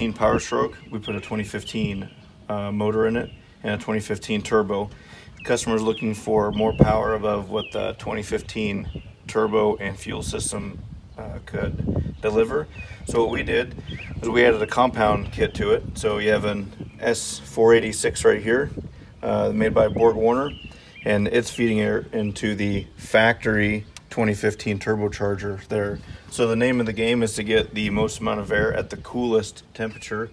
2015 Power Stroke. We put a 2015 uh, motor in it and a 2015 turbo. Customer's looking for more power above what the 2015 turbo and fuel system uh, could deliver. So what we did is we added a compound kit to it. So you have an S486 right here, uh, made by BorgWarner, and it's feeding air into the factory 2015 turbocharger there. So the name of the game is to get the most amount of air at the coolest temperature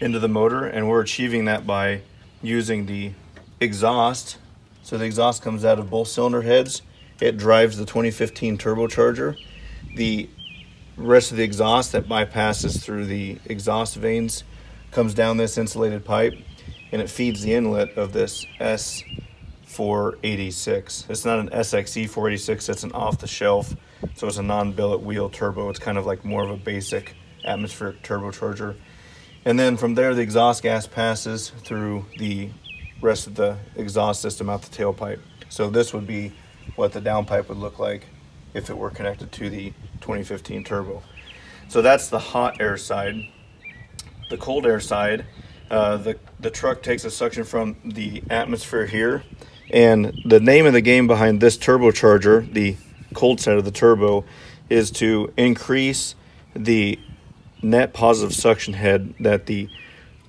into the motor, and we're achieving that by using the exhaust. So the exhaust comes out of both cylinder heads. It drives the 2015 turbocharger. The rest of the exhaust that bypasses through the exhaust vanes comes down this insulated pipe and it feeds the inlet of this S486. It's not an SXE 486, it's an off the shelf, so it's a non billet wheel turbo. It's kind of like more of a basic atmospheric turbocharger. And then from there, the exhaust gas passes through the rest of the exhaust system out the tailpipe. So this would be what the downpipe would look like if it were connected to the 2015 turbo. So that's the hot air side. The cold air side, uh, the, the truck takes a suction from the atmosphere here. And the name of the game behind this turbocharger, the cold side of the turbo, is to increase the net positive suction head that the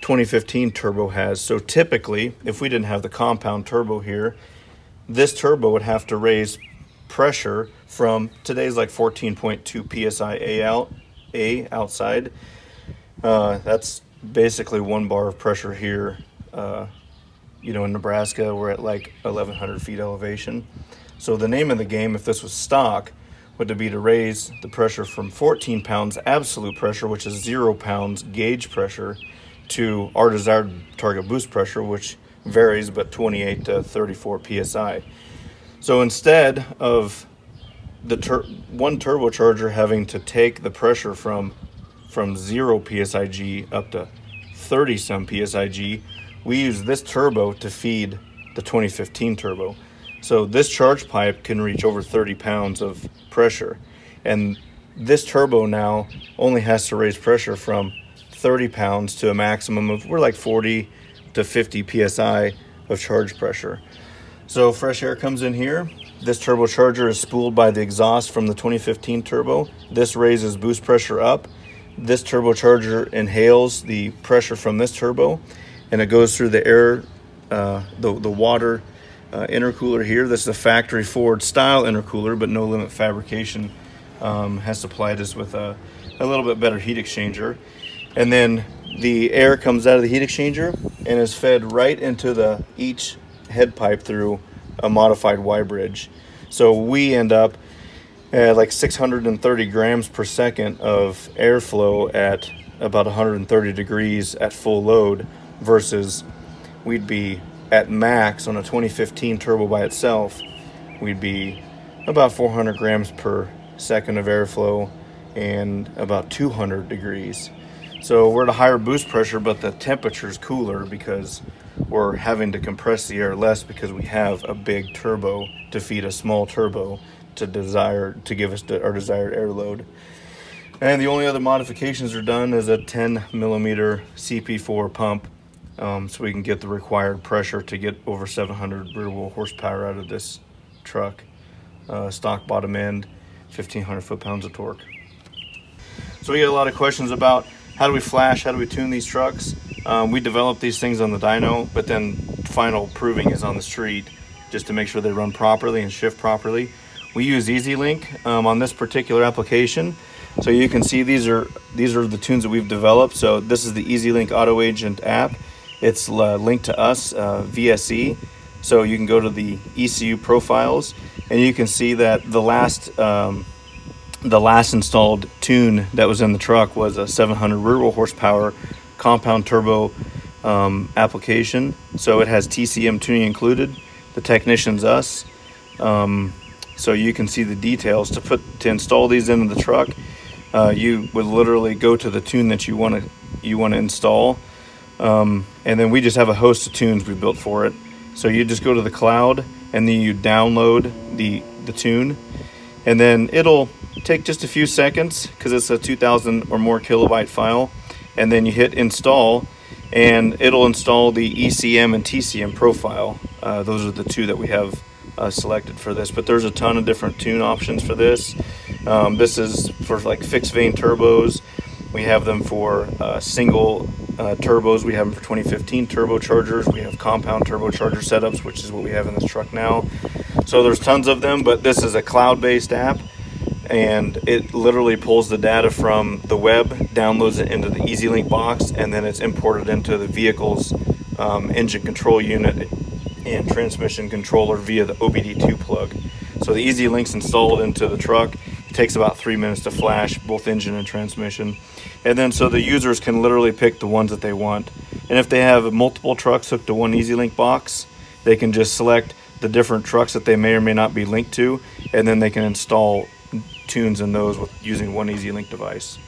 2015 turbo has. So typically, if we didn't have the compound turbo here, this turbo would have to raise pressure from today's like 14.2 psi a out a outside. Uh, that's basically one bar of pressure here. Uh, you know, in Nebraska, we're at like 1,100 feet elevation. So the name of the game, if this was stock, would be to raise the pressure from 14 pounds absolute pressure, which is zero pounds gauge pressure, to our desired target boost pressure, which varies but 28 to 34 psi. So instead of the tur one turbocharger having to take the pressure from from zero psig up to 30 some psig, we use this turbo to feed the 2015 turbo. So this charge pipe can reach over 30 pounds of pressure. And this turbo now only has to raise pressure from 30 pounds to a maximum of, we're like 40 to 50 psi of charge pressure. So fresh air comes in here. This turbocharger is spooled by the exhaust from the 2015 turbo. This raises boost pressure up. This turbocharger inhales the pressure from this turbo and it goes through the air, uh, the, the water uh, intercooler here. This is a factory Ford style intercooler, but no limit fabrication um, has supplied us with a, a little bit better heat exchanger. And then the air comes out of the heat exchanger and is fed right into the each head pipe through a modified Y bridge. So we end up at like 630 grams per second of airflow at about 130 degrees at full load versus we'd be at max on a 2015 turbo by itself, we'd be about 400 grams per second of airflow and about 200 degrees. So we're at a higher boost pressure, but the temperature is cooler because we're having to compress the air less because we have a big turbo to feed a small turbo to desire to give us our desired air load. And the only other modifications are done is a 10 millimeter CP4 pump um, so we can get the required pressure to get over 700 rear wheel horsepower out of this truck. Uh, stock bottom end, 1500 foot-pounds of torque. So we get a lot of questions about how do we flash, how do we tune these trucks. Um, we develop these things on the dyno, but then final proving is on the street just to make sure they run properly and shift properly. We use EZ LYNK um, on this particular application. So you can see these are these are the tunes that we've developed. So this is the EZ LYNK Auto Agent app. It's uh, linked to us, uh, VSE. So you can go to the ECU profiles and you can see that the last um, the last installed tune that was in the truck was a 700 rear horsepower compound turbo um, application. So it has TCM tuning included. The technician's us. Um, so you can see the details to put to install these into the truck. Uh, you would literally go to the tune that you want to you want to install um, and then we just have a host of tunes we built for it. So you just go to the cloud and then you download the, the tune. And then it'll take just a few seconds because it's a 2000 or more kilobyte file. and then you hit install, and it'll install the ECM and TCM profile. Uh, those are the two that we have uh, selected for this, but there's a ton of different tune options for this. Um, this is for like fixed vane turbos. We have them for uh, single uh, turbos. We have them for 2015 turbochargers. We have compound turbocharger setups, which is what we have in this truck now. So there's tons of them, but this is a cloud-based app and it literally pulls the data from the web, downloads it into the EZ LYNK box, and then it's imported into the vehicle's um, engine control unit and transmission controller via the OBD2 plug. So the EZ LYNK's installed into the truck. Takes about three minutes to flash both engine and transmission. And then so the users can literally pick the ones that they want. And if they have multiple trucks hooked to one EZ LYNK box, they can just select the different trucks that they may or may not be linked to, and then they can install tunes in those with using one EZ LYNK device.